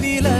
Be vile